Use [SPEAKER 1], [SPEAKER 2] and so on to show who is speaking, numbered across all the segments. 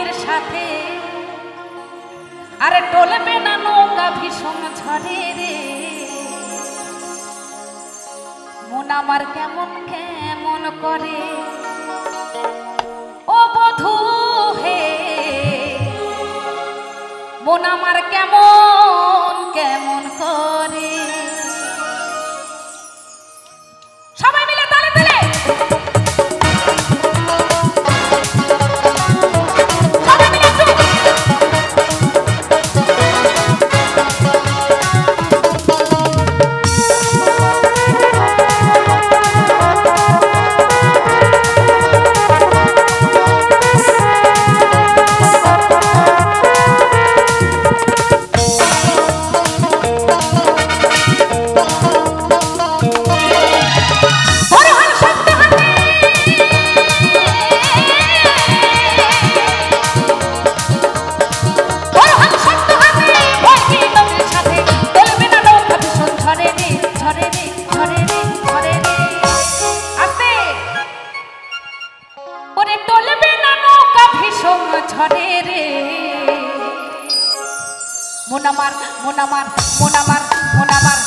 [SPEAKER 1] নদীর সাথে। আরে টলবে না নৌকা ভীষণ ঝরে রে। মন আমার কেমন কেমন করে? ও বধু হে, মন আমার কেমন ঝরে রে। মন আমার মন আমার মন আমার মন আমার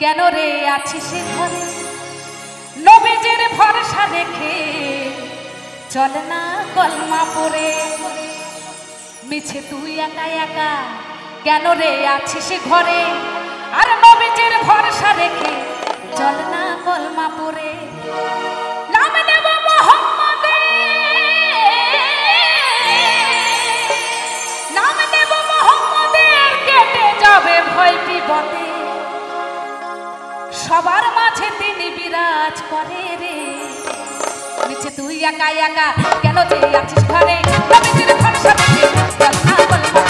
[SPEAKER 1] কেন রে আছিস ঘরে নবীজের ভরসা রেখে চল না কলমা পরে মিছে তুই একা একা, কেন রে আছিস ঘরে? আর নবীজের ভরসা রেখে চল না কলমা পরে কাজ করে রে। নিচে তুই একা একা কেন যে আছিস ঘরে? ঘরে সব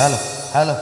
[SPEAKER 1] Halo,
[SPEAKER 2] halo.